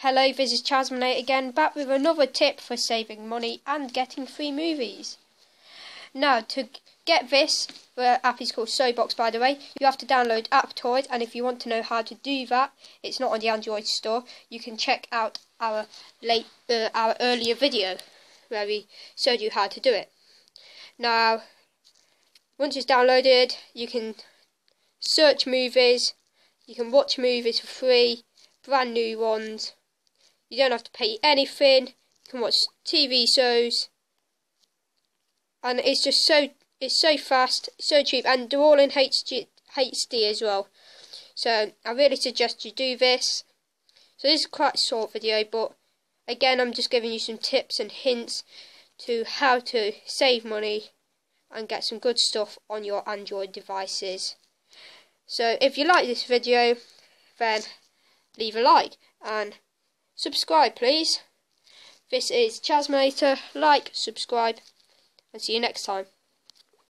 Hello, this is Chasminate again, back with another tip for saving money and getting free movies. Now, to get this, the app is called Showbox by the way, you have to download Aptoide, and if you want to know how to do that, it's not on the Android store, you can check out our late, uh, our earlier video, where we showed you how to do it. Now, once it's downloaded, you can search movies, you can watch movies for free, brand new ones, you don't have to pay anything. You can watch TV shows, and it's just so it's so fast, so cheap, and they're all in HD, HD as well. So I really suggest you do this. So this is quite a short video, but again, I'm just giving you some tips and hints to how to save money and get some good stuff on your Android devices. So if you like this video, then leave a like and subscribe please. This is Chasminator, like, subscribe, and see you next time.